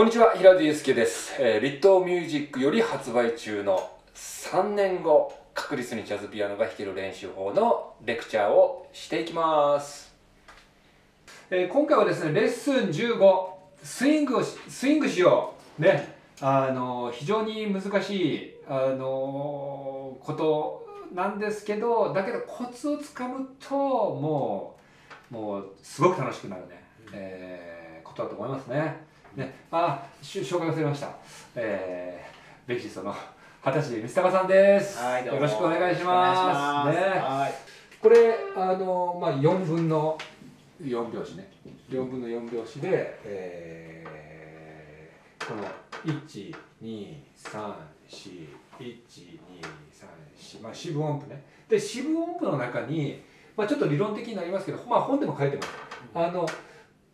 こんにちは平田祐介です、えー、リットミュージックより発売中の3年後確率にジャズピアノが弾ける練習法のレクチャーをしていきます、えー、今回はですねレッスン15スイングスイングしよう。ね。あの非常に難しいあのことなんですけどだけどコツをつかむともうもうすごく楽しくなるね、えー、ことだと思いますね。ね、あしゅ紹介忘れました、えー、ベーシストの二十歳光高さんです。よろしくお願いします。ね、これあの、まあ、四分の四拍子ね。四分の四拍子で、えー、この一二三四一二三四まあ四分音符ね。で四分音符の中に、まあ、ちょっと理論的になりますけど、まあ、本でも書いてます。あの、うん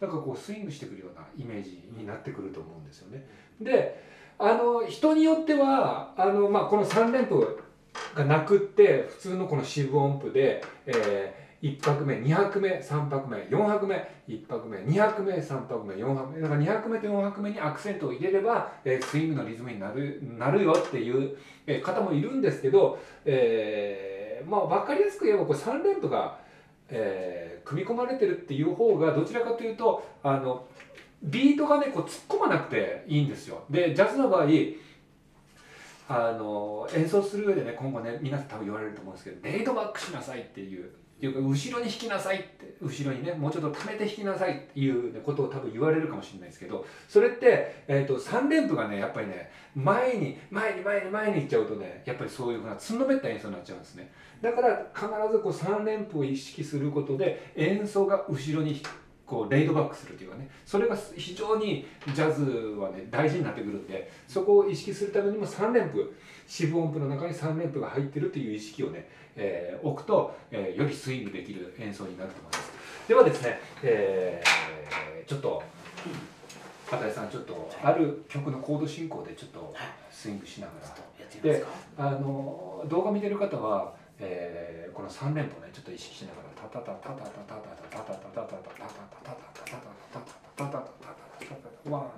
なんかこうスイングしてくるようなイメージになってくると思うんですよね。であの人によってはあの、まあ、この3連符がなくって普通のこの四分音符で、えー、1拍目2拍目3拍目4拍目1拍目2拍目3拍目4拍目だから2拍目と4拍目にアクセントを入れれば、えー、スイングのリズムになるなるよっていう方もいるんですけど、えーまあ、分かりやすく言えばこれ3連符が。えー、組み込まれてるっていう方がどちらかというとあのビートがねこう突っ込まなくていいんですよ。でジャズの場合あの演奏する上でね今後ね皆さん多分言われると思うんですけどレイドバックしなさいっていう後ろに引きなさいって後ろにねもうちょっと溜めて引きなさいっていうことを多分言われるかもしれないですけどそれって、えーと、3連符がねやっぱりね前に前に前に前に行っちゃうとねやっぱりそういうふうなつんのめった演奏になっちゃうんですね。だから必ずこう3連符を意識することで演奏が後ろにこうレイドバックするというかね。それが非常にジャズはね大事になってくるんでそこを意識するためにも3連符四分音符の中に3連符が入ってるという意識をね、えー、置くと、えー、よりスイングできる演奏になると思います。ではですね、えー、ちょっと片井さんちょっとある曲のコード進行でちょっとスイングしながら、はい、であの動画見てる方は、えー、この3連符ねちょっと意識しながらタタタタタタタタタ blind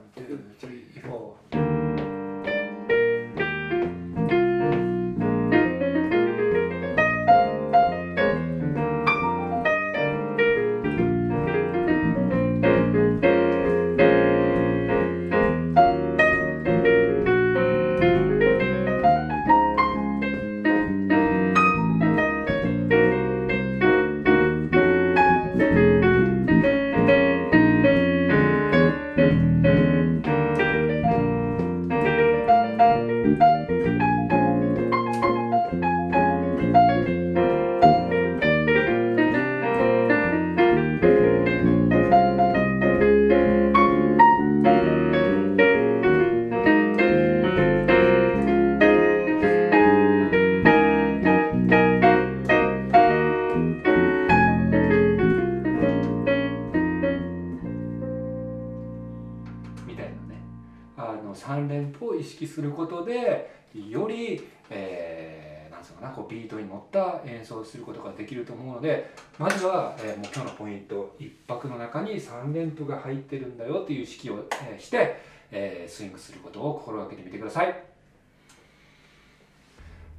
意識することでより、えーなんつうのかなこうビートに乗った演奏をすることができると思うのでまずは、えーもう今日のポイント1拍の中に3連符が入ってるんだよっていう意識を、えーして、えースイングすることを心がけてみてください。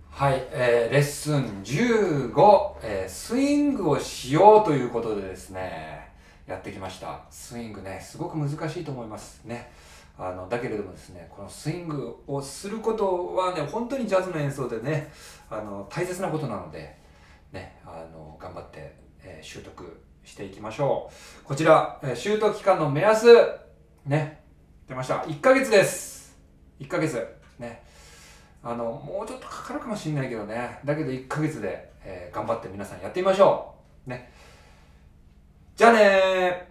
はい、えーレッスン15、えースイングをしようということでですねやってきましたスイングねすごく難しいと思いますねあのだけれどもですねこのスイングをすることはね本当にジャズの演奏でねあの大切なことなのでねあの頑張って、えー習得していきましょう。こちら、えー習得期間の目安ね出ました。1ヶ月です。1ヶ月。ね。あのもうちょっとかかるかもしれないけどね。だけど1ヶ月で、えー頑張って皆さんやってみましょう。ね。じゃあね